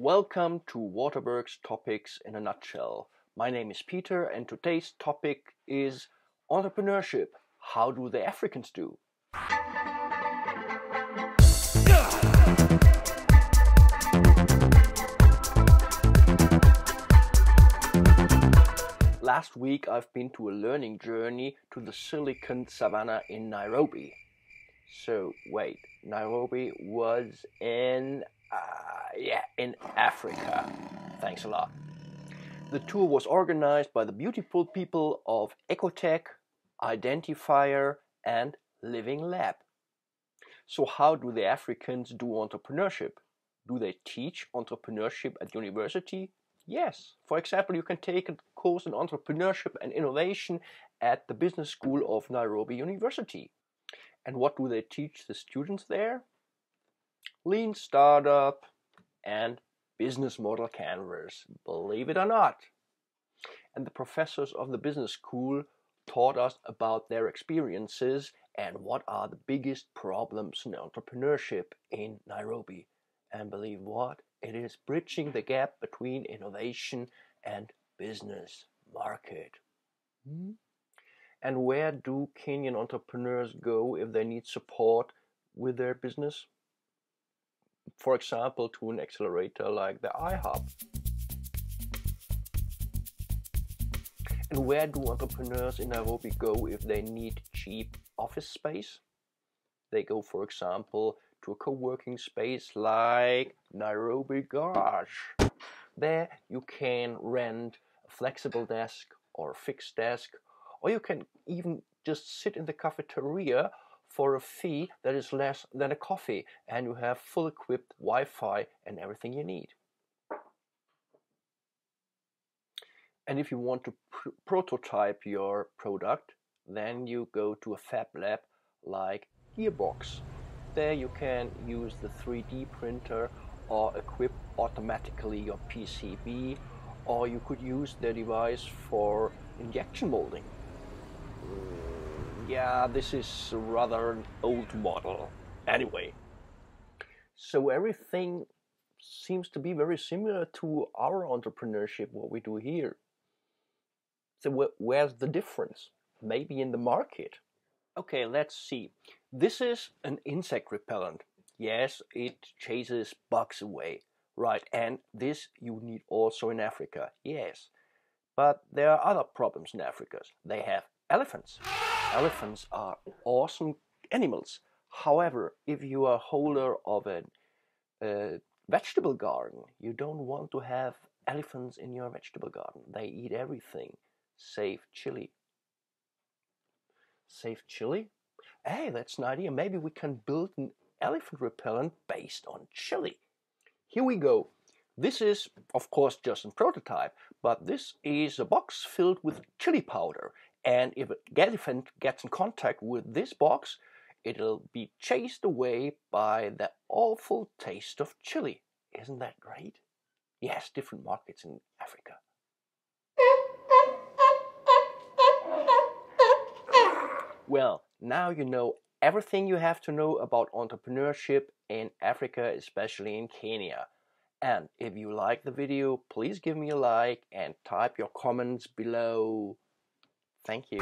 Welcome to Waterbergh's Topics in a Nutshell. My name is Peter, and today's topic is entrepreneurship. How do the Africans do? Last week I've been to a learning journey to the Silicon Savannah in Nairobi. So, wait, Nairobi was in uh, yeah, in Africa. Thanks a lot. The tour was organized by the beautiful people of Ecotech, Identifier, and Living Lab. So, how do the Africans do entrepreneurship? Do they teach entrepreneurship at university? Yes. For example, you can take a course in entrepreneurship and innovation at the Business School of Nairobi University. And what do they teach the students there? lean startup, and business model canvas, believe it or not. And the professors of the business school taught us about their experiences and what are the biggest problems in entrepreneurship in Nairobi. And believe what? It is bridging the gap between innovation and business market. Hmm? And where do Kenyan entrepreneurs go if they need support with their business? For example, to an accelerator like the iHub. And where do entrepreneurs in Nairobi go if they need cheap office space? They go, for example, to a co-working space like Nairobi Garage. There you can rent a flexible desk or a fixed desk, or you can even just sit in the cafeteria for a fee that is less than a coffee and you have full equipped Wi-Fi and everything you need. And if you want to pr prototype your product, then you go to a fab lab like Gearbox. There you can use the 3D printer or equip automatically your PCB or you could use the device for injection molding yeah, this is rather an old model. Anyway, so everything seems to be very similar to our entrepreneurship, what we do here. So where's the difference? Maybe in the market. Okay, let's see. This is an insect repellent. Yes, it chases bugs away. Right, and this you need also in Africa. Yes. But there are other problems in Africa. They have elephants. Elephants are awesome animals. However, if you are holder of a, a vegetable garden, you don't want to have elephants in your vegetable garden. They eat everything, save chili. Save chili? Hey, that's an idea. Maybe we can build an elephant repellent based on chili. Here we go. This is, of course, just a prototype, but this is a box filled with chili powder. And if an elephant gets in contact with this box, it'll be chased away by the awful taste of chili. Isn't that great? Yes, different markets in Africa. Well, now you know everything you have to know about entrepreneurship in Africa, especially in Kenya. And if you like the video, please give me a like and type your comments below. Thank you.